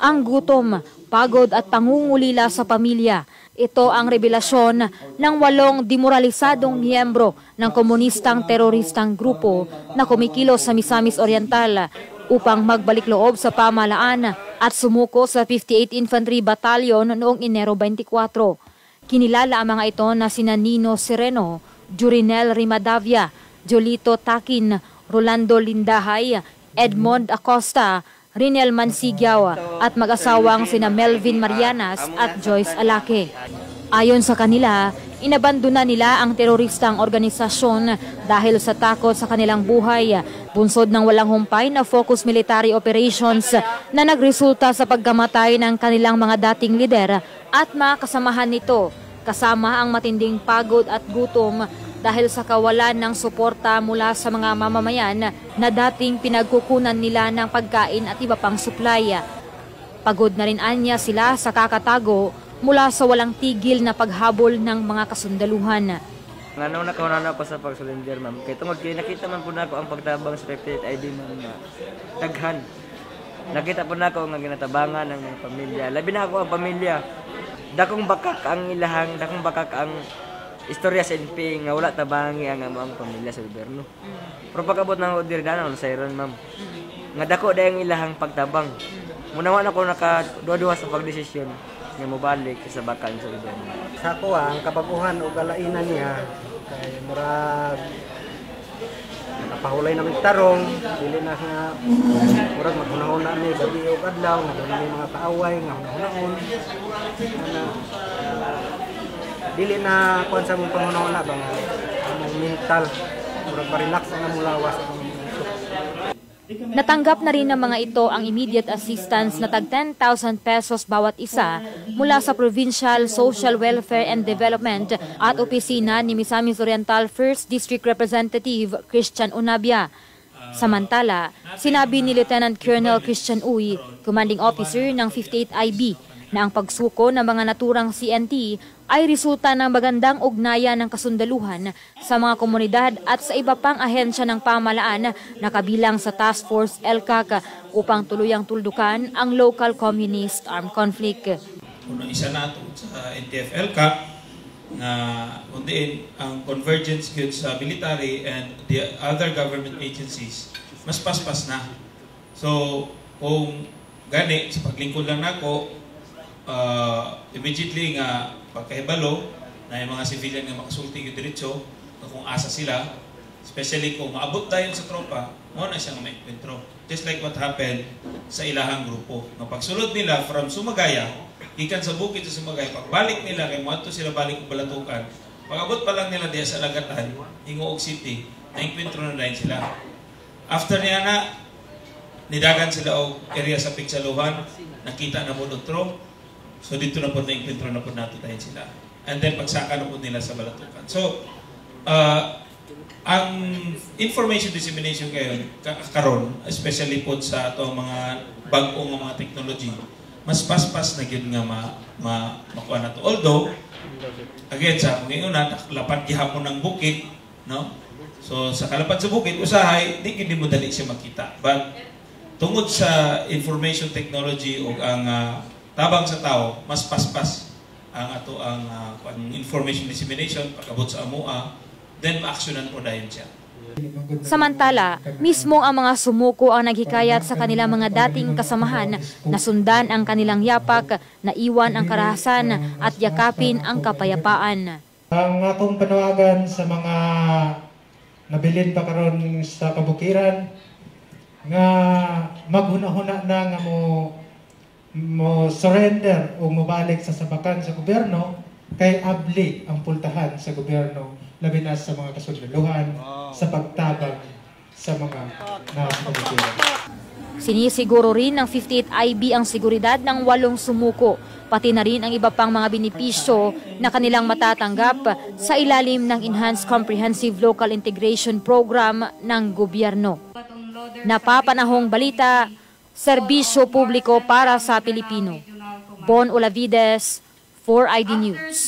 ang gutom, pagod at pangungulila sa pamilya. Ito ang revelasyon ng walong demoralisadong miyembro ng komunistang teroristang grupo na kumikilos sa Misamis Oriental upang magbalik loob sa pamalaan at sumuko sa 58 Infantry Battalion noong Enero 24. Kinilala ang mga ito na sina Nino Sereno, Jurinel Rimadavia, Jolito Takin, Rolando Lindahay, Edmond Acosta, Rinel Mansigiao at mag-asawang sina Melvin Marianas at Joyce Alake. Ayon sa kanila, inabandona nila ang teroristang organisasyon dahil sa takot sa kanilang buhay, bunsod ng walang humpay na focus military operations na nagresulta sa pagkamatay ng kanilang mga dating lider at mga kasamahan nito, kasama ang matinding pagod at gutom dahil sa kawalan ng suporta mula sa mga mamamayan na dating pinagkukunan nila ng pagkain at iba pang supply. Pagod na rin anya sila sa kakatago mula sa walang tigil na paghabol ng mga kasundaluhan. Nakauna na ako sa pag-surrender, ma'am. Kaya tungod kaya nakita man po na ako ang pagtabang sa 58 ID, ma'am, na taghan. Nakita po na ako nga ginatabangan ng pamilya. Labi na ako ang pamilya. Dakong bakak ang ilahang, dakong bakak ang istorya sa NP nga wala tabangi ang among pamilya sa gobyerno. Pero pagabot ng order na ng sayron ma'am. Nga dako dayang ilahang pagtabang. Munawa na ko naka duha-duha sa pagdesisyon nga mobalik sa bakan sa gobyerno. Sa ako ang kabaguhan o galainan niya kay murag napahulay namin tarong dili na nga murag maghunahuna ni gabi o adlaw nga mga kaaway nga hunahon na dili na kuan sa mong panghunahuna ba nga among mental murag pa-relax ang among lawas Natanggap na rin ng mga ito ang immediate assistance na tag 10,000 pesos bawat isa mula sa Provincial Social Welfare and Development at opisina ni Misamis Oriental 1st District Representative Christian Unabia. Samantala, sinabi ni Lieutenant Colonel Christian Uy, commanding officer ng 58 IB, na ang pagsuko ng mga naturang CNT ay resulta ng magandang ugnayan ng kasundaluhan sa mga komunidad at sa iba pang ahensya ng pamalaan na kabilang sa Task Force LCAC upang tuluyang tuldukan ang local communist armed conflict. Unang isa nato sa NTF-LCAC na undiin ang convergence good sa military and the other government agencies mas paspas na. So, kung gani, sa paglingkod lang nako, uh, immediately nga pagkahibalo na yung mga civilian nga makasulti yung diretso na kung asa sila especially kung maabot tayo sa tropa mo na siyang may kwentro just like what happened sa ilahang grupo. Na pagsulod nila from Sumagaya ikan sa bukid sa Sumagaya pagbalik nila kay mo sila balik og balatukan pagabot pa lang nila diya sa Lagatan Hingoog City na kwentro na dahil sila. After niya na nidagan sila og area sa Pigsaluhan nakita na mo dotro So dito na po na encuentro na po tayo sila. And then pagsaka na po nila sa Balatukan. So, uh, ang information dissemination ngayon, karon, especially po sa ato mga bagong mga technology, mas paspas na yun nga ma, ma, makuha na to. Although, again, sa ngayon na, lapad gihapon ng bukid, no? So, sa kalapad sa bukid, usahay, di hindi mo dali siya makita. But, tungod sa information technology o ang uh, tabang sa tao, mas paspas ang ato ang uh, information dissemination pagabot sa amua, then maaksyonan po dahil siya. Samantala, mismo ang mga sumuko ang naghikayat sa kanilang mga dating kasamahan na sundan ang kanilang yapak, na iwan ang karahasan at yakapin ang kapayapaan. Ang akong panawagan sa mga nabilin pa karon sa kabukiran nga maghuna-huna na nga mo mo surrender o mobalik sa sabakan sa gobyerno kay abli ang pultahan sa gobyerno labi na sa mga kasunduluhan sa pagtabag sa mga nasa kabukiran. Sinisiguro rin ng 58 IB ang seguridad ng walong sumuko, pati na rin ang iba pang mga benepisyo na kanilang matatanggap sa ilalim ng Enhanced Comprehensive Local Integration Program ng gobyerno. Napapanahong balita, serbisyo publiko para sa Pilipino. Bon Olavides, 4ID News.